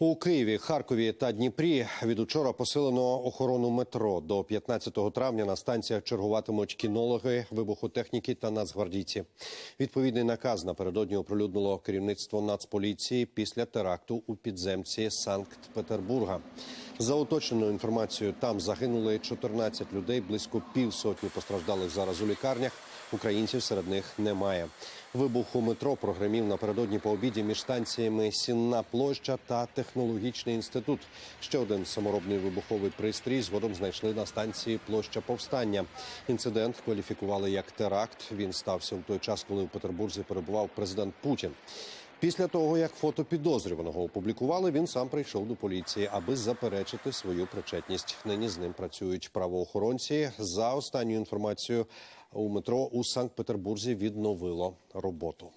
У Києві, Харкові та Дніпрі від учора посилено охорону метро. До 15 травня на станціях чергуватимуть кінологи, вибухотехніки та нацгвардійці. Відповідний наказ напередодні оприлюднило керівництво Нацполіції після теракту у підземці Санкт-Петербурга. За уточненою інформацією, там загинули 14 людей, близько півсотні постраждалих зараз у лікарнях. Українців серед них немає. Вибух у метро прогремів напередодні по обіді між станціями Сінна площа та Технологічний інститут. Ще один саморобний вибуховий пристрій згодом знайшли на станції площа повстання. Інцидент кваліфікували як теракт. Він стався у той час, коли у Петербурзі перебував президент Путін. Після того, як фото підозрюваного опублікували, він сам прийшов до поліції, аби заперечити свою причетність. Нині з ним працюють правоохоронці. За останню інформацію у метро у Санкт-Петербурзі відновило роботу.